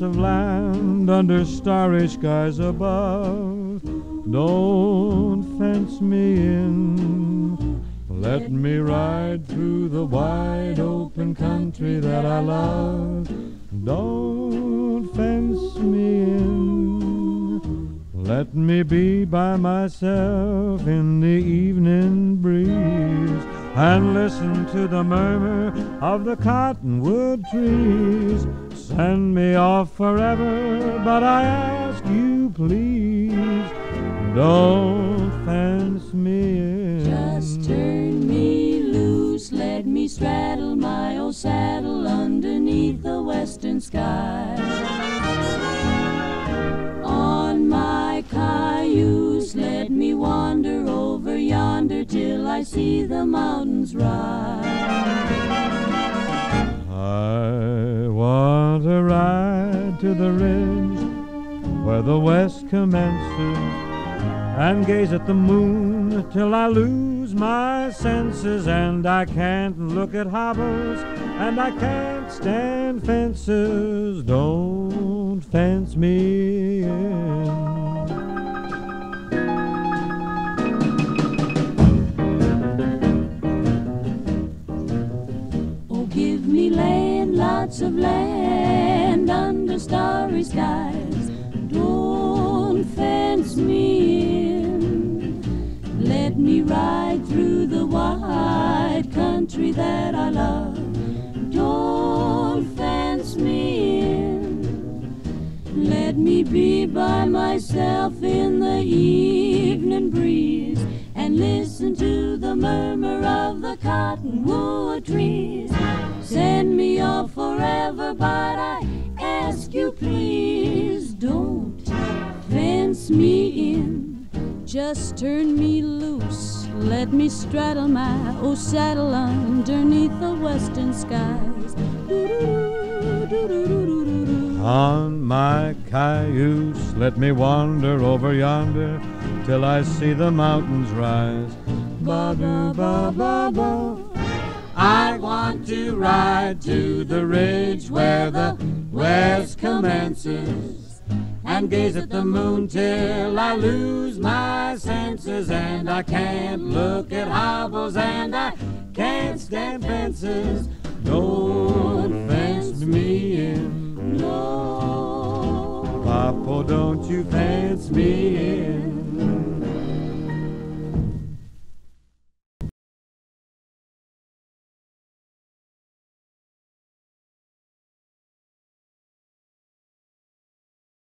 lots of land under starry skies above. Don't fence me in. Let me ride through the wide open country that I love. Don't fence me in. Let me be by myself in the evening breeze and listen to the murmur of the cottonwood trees. Send me off forever, but I ask you please, don't fence me in. Just turn me loose, let me straddle my old saddle underneath the western sky. I see the mountains rise. I want to ride to the ridge where the west commences and gaze at the moon till I lose my senses and I can't look at hobbles and I can't stand fences. Don't fence me give me land, lots of land under starry skies. Don't fence me in. Let me ride through the wide country that I love. Don't fence me in. Let me be by myself in the evening breeze and listen to the murmur of the cottonwood trees. Forever, but I ask you please don't fence me in. Just turn me loose, let me straddle my old saddle underneath the western skies. On my cayuse, let me wander over yonder till I see the mountains rise. Ba ba ba ba ba. I want to ride to the ridge where the west commences and gaze at the moon till I lose my senses and I can't look at hobbles and I can't stand fences. Don't fence me in. No. Papa, don't you fence me